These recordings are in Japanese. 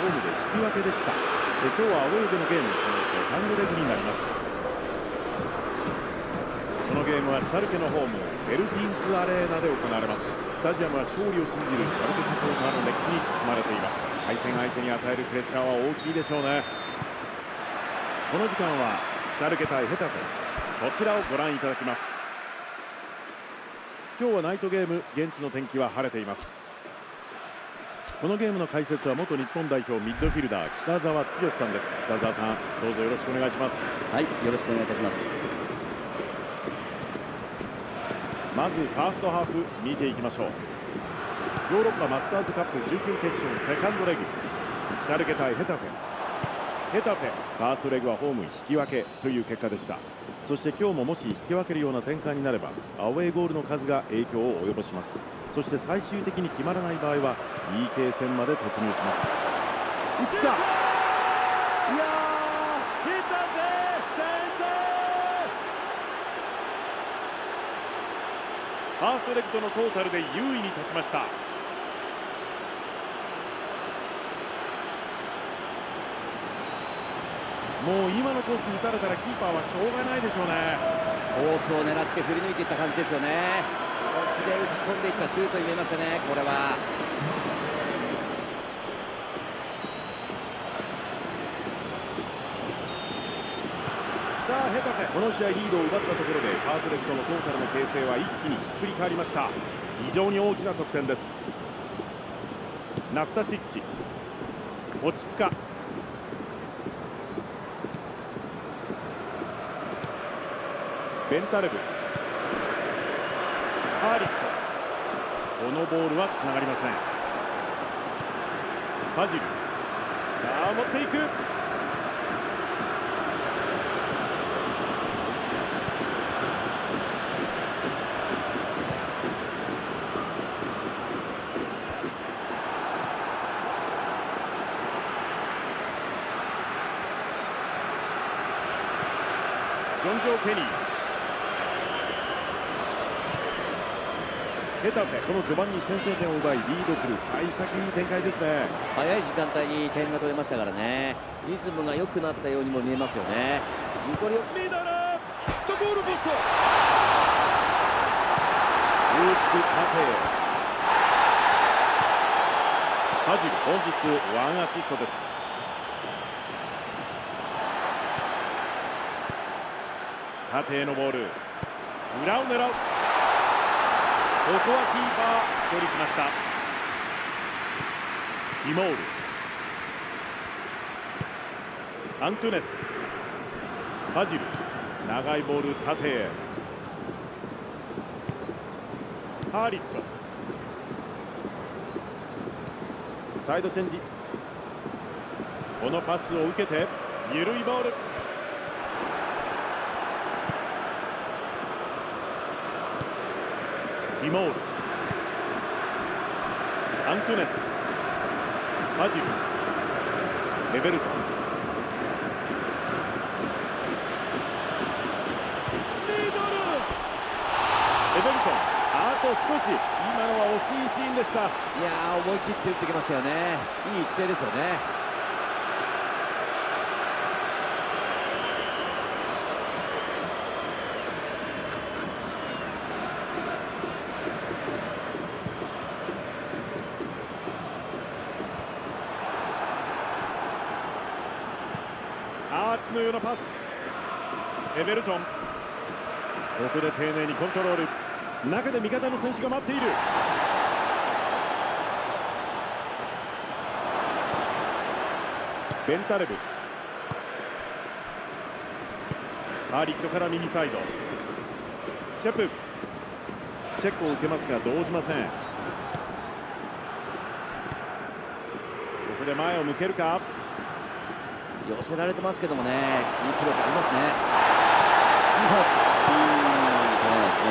ホームで引き分けでした。え今日はアウェーでのゲームそのセカンドレグになります。このゲームはシャルケのホームフェルティンスアレーナで行われます。スタジアムは勝利を信じるシャルケサポーターの熱気に包まれています。対戦相手に与えるプレッシャーは大きいでしょうね。この時間はシャルケ対ヘタフェ。こちらをご覧いただきます。今日はナイトゲーム現地の天気は晴れています。このゲームの解説は元日本代表ミッドフィルダー北澤剛さんです。北澤さんどうぞよろしくお願いします。はいよろしくお願いいたします。まずファーストハーフ見ていきましょう。ヨーロッパマスターズカップ準々決勝セカンドレグ。シャルケ対ヘタフェヘタフェファーストレグはホーム引き分けという結果でしたそして今日ももし引き分けるような展開になればアウェーゴールの数が影響を及ぼします。そして最終的に決まらない場合は PK 戦まで突入します。いったいやヘタフェ先制!ファーストレグとのトータルで優位に立ちましたもう今のコース打たれたらキーパーはしょうがないでしょうね。コースを狙って振り抜いていった感じですよね。気持ちで打ち込んでいったシュートに見えましたねこれは。さあヘタフェ。この試合リードを奪ったところでファーストレグとのトータルの形勢は一気にひっくり返りました。非常に大きな得点です。ナスタシッチ。落ち着かベンタレブ。ハーリットこのボールはつながりません。ファジル。さあ持っていく。ジョン・ジョー・ケニー。ヘタフェこの序盤に先制点を奪いリードする幸先いい展開ですね。早い時間帯に点が取れましたからね。リズムが良くなったようにも見えますよね。ニコリオミドルとゴールポスト。大きく縦。へ本日ワンアシストです。縦へのボール。裏を狙うここはキーパー処理しました。ティモール。アントゥネス。ファジル。長いボール縦へ。ハーリット。サイドチェンジ。このパスを受けて緩いボール。ティモールアントゥネスファジルレベルトンミドルレベルトンあと少し今のは惜しいシーンでしたいやー思い切って打ってきましたよね。いい姿勢ですよねアーチのようなパス。エベルトン。ここで丁寧にコントロール。中で味方の選手が待っている。ベンタレブ。ハーリットから右サイド。シェプフ。チェックを受けますが動じません。ここで前を向けるか。寄せられてますけどもねキープ力ありますね。うん取れないですね。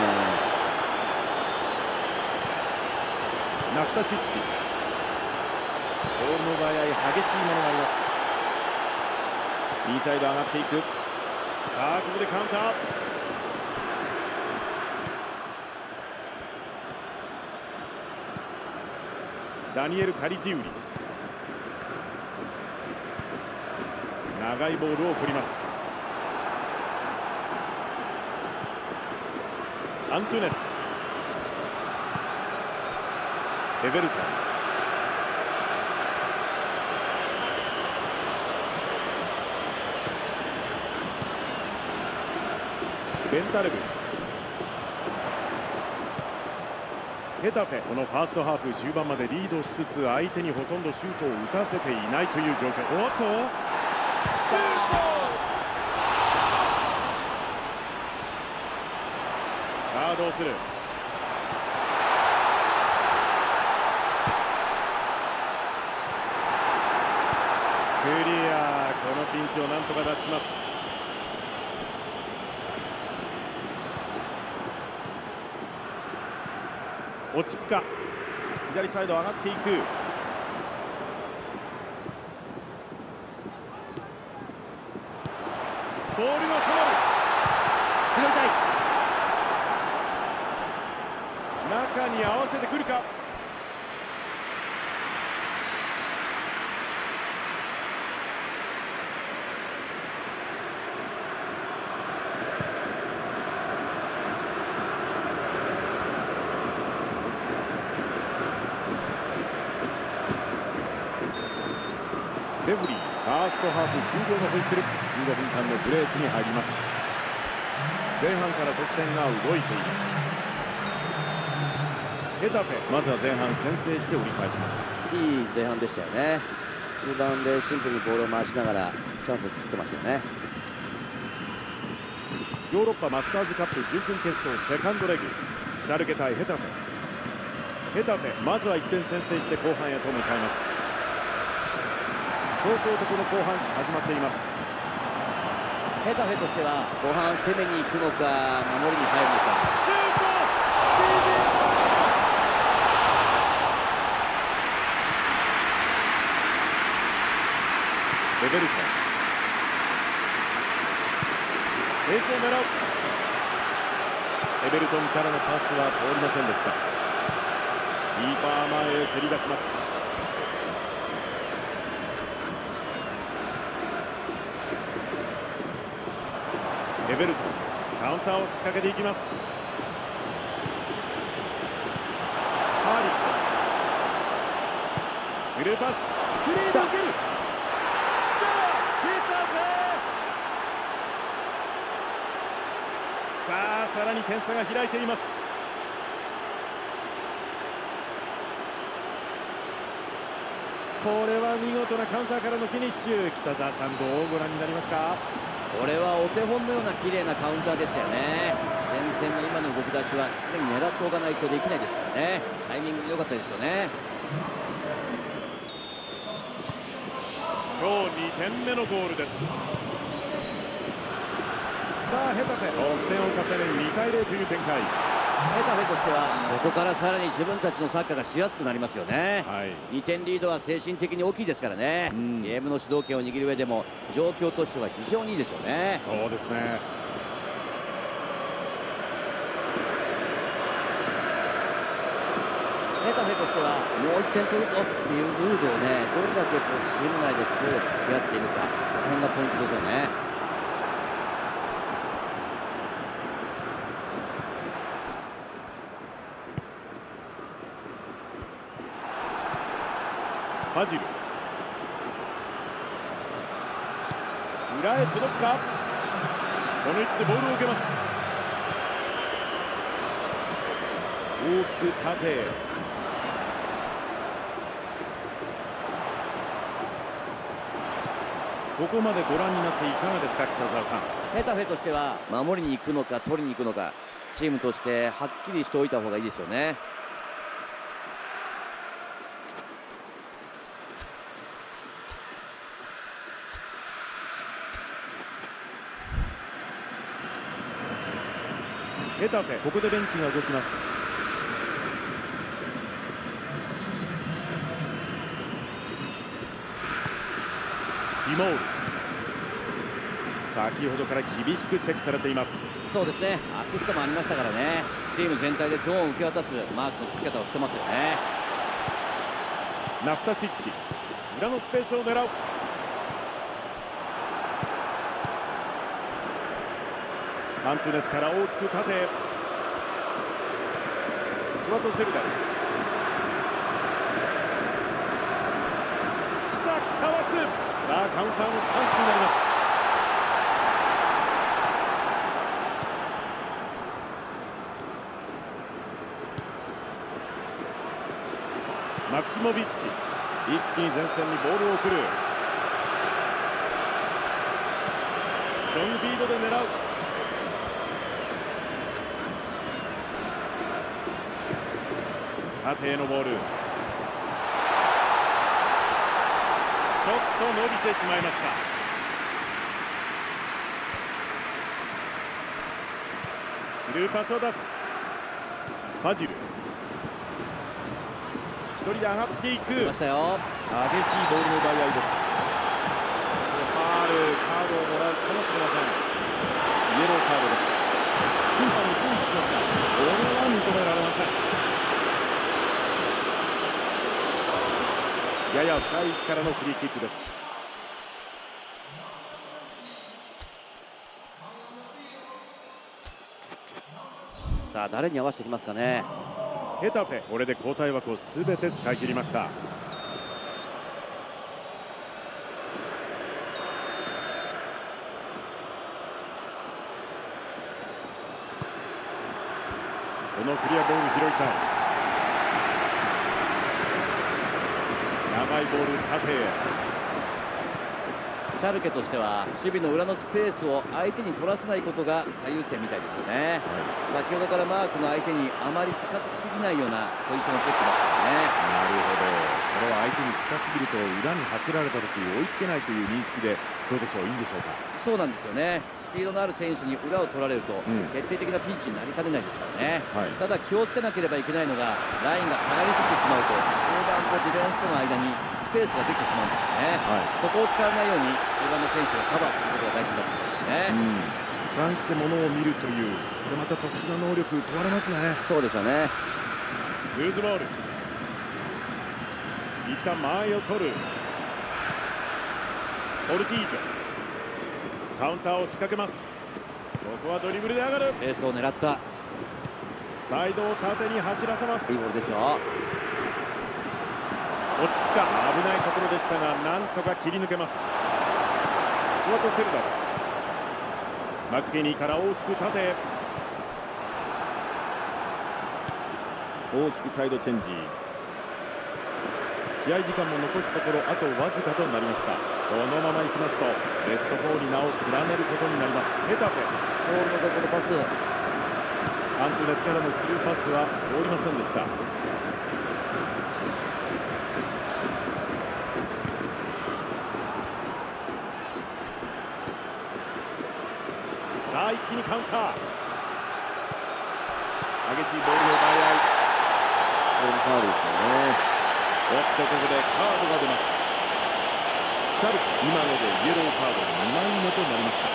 ナスタシッチ。ボールの奪い合い激しいものがあります。右サイド上がっていく。さあここでカウンター。ダニエル・カリジウリ。長いボールを送ります。アントゥネス。エベルト。ンベンタレブヘタフェこのファーストハーフ終盤までリードしつつ相手にほとんどシュートを打たせていないという状況。おっと！さあどうする？クリアこのピンチをなんとか出します。落ち着か。左サイド上がっていく。ボールが迫る。拾いたい。中に合わせてくるかレフリーファーストハーフ終了のホイッスル。15分間のブレークに入ります。前半から得点が動いています。ヘタフェまずは前半先制して折り返しました。いい前半でしたよね。中盤でシンプルにボールを回しながらチャンスを作ってましたよね。ヨーロッパマスターズカップ準々決勝セカンドレグ。シャルケ対ヘタフェ。ヘタフェまずは1点先制して後半へと向かいます早々とこの後半始まっています。ヘタフェとしては後半攻めに行くのか守りに入るのか。シュート！レベルトンスペースを狙う。エベルトンからのパスは通りませんでした。キーパー前へ蹴り出しますエベルトンカウンターを仕掛けていきます。ハーリットスルーパス。フリー。ドを蹴るさあさらに点差が開いています。これは見事なカウンターからのフィニッシュ。北澤さんどうご覧になりますか？これはお手本のような綺麗なカウンターでしたよね。前線の今の動き出しは常に狙っておかないとできないですからね。タイミング良かったですよね。今日2点目のゴールです。さあヘタフェ。得点を重ね2対0という展開ヘタフェとしてはここからさらに自分たちのサッカーがしやすくなりますよね、はい。2点リードは精神的に大きいですからね、うん。ゲームの主導権を握る上でも状況としては非常にいいでしょうね。そうですね。ヘタフェとしてはもう1点取るぞっていうムードをねどれだけこうチーム内で声を掛け合っているかこの辺がポイントでしょうねファジル。裏へ届くか？この位置でボールを受けます。大きく縦へ。ここまでご覧になっていかがですか北澤さん？ヘタフェとしては守りに行くのか取りに行くのかチームとしてはっきりしておいた方がいいですよね。ヘタフェここでベンチが動きます。ティモール。先ほどから厳しくチェックされています。そうですね。アシストもありましたからね。チーム全体でゾーンを受け渡すマークの付け方をしてますよね。ナスタシッチ。裏のスペースを狙うアントネスから大きく縦へスワトセルダル来たかわす。さあカウンターのチャンスになります。マクシモビッチ。一気に前線にボールを送る。ロングフィードで狙う。縦へのボール。ちょっと伸びてしまいました。スルーパスを出す。ファジル。一人で上がっていく。激しいボールの奪い合いです。ファールカードをもらうかもしれません。イエローカードです。審判に抗議しますがこれは認められませんやや深い位置からのフリーキックです。さあ誰に合わせてきますかね。ヘタフェこれで交代枠をすべて使い切りました。このクリアボール拾いたいいボール縦へ。シャルケとしては守備の裏のスペースを相手に取らせないことが最優先みたいですよね、はい、先ほどからマークの相手にあまり近づきすぎないようなポジションを取ってますからね。なるほど。これは相手に近すぎると裏に走られた時追いつけないという認識でどうでしょう？いいんでしょうか？そうなんですよね。スピードのある選手に裏を取られると、決定的なピンチになりかねないですからね、はい、ただ気をつけなければいけないのがラインが下がりすぎてしまうと中盤とディフェンスとの間にスペースができてしまうんですよね、はい、そこを使わないように中盤の選手がカバーすることが大事になってきますよね、うん、してものを見るというこれまた特殊な能力問われますね。そうですよね。ルーズボール。一旦間合いを取る。オルティージョ。カウンターを仕掛けます。ここはドリブルで上がる。スペースを狙った。サイドを縦に走らせます。いいボールですよ落ち着か危ないところでしたがなんとか切り抜けます。スワトセルダルマクケニーから大きく縦へ。大きくサイドチェンジ。試合時間も残すところあとわずかとなりました。このままいきますとベスト4に名を連ねることになります。ヘタフェ。ボールのところパス。アントネスからのスルーパスは通りませんでしたさあ一気にカウンター。激しいボールの奪い合い。これもファウルですかねおっとここでカードが出ます。シャルク今のでイエローカード2枚目となりました。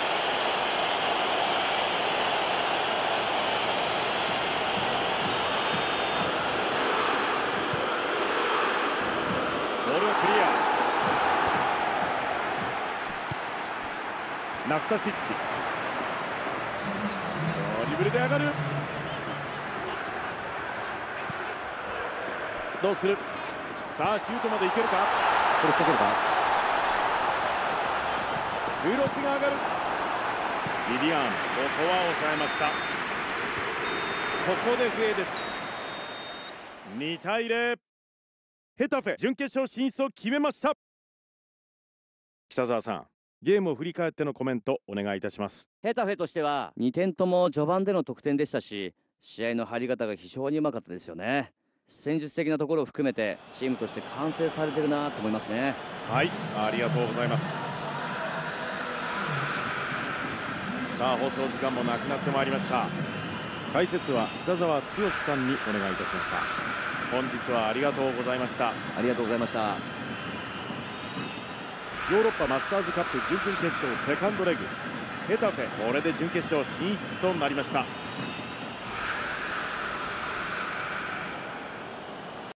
ボールはクリア。ナスタシッチ。で上がる。どうする？さあシュートまでいけるか？これ仕掛けるか？クロスが上がる。リディアンここは抑えました。ここで笛です。2対0ヘタフェ準決勝進出を決めました。北澤さんゲームを振り返ってのコメントお願いいたします。ヘタフェとしては2点とも序盤での得点でしたし試合の張り方が非常にうまかったですよね。戦術的なところを含めてチームとして完成されてるなと思いますね。はいありがとうございます。さあ放送時間もなくなってまいりました。解説は北澤剛さんにお願いいたしました。本日はありがとうございました。ありがとうございましたヨーロッパマスターズカップ準々決勝セカンドレグ。ヘタフェこれで準決勝進出となりました。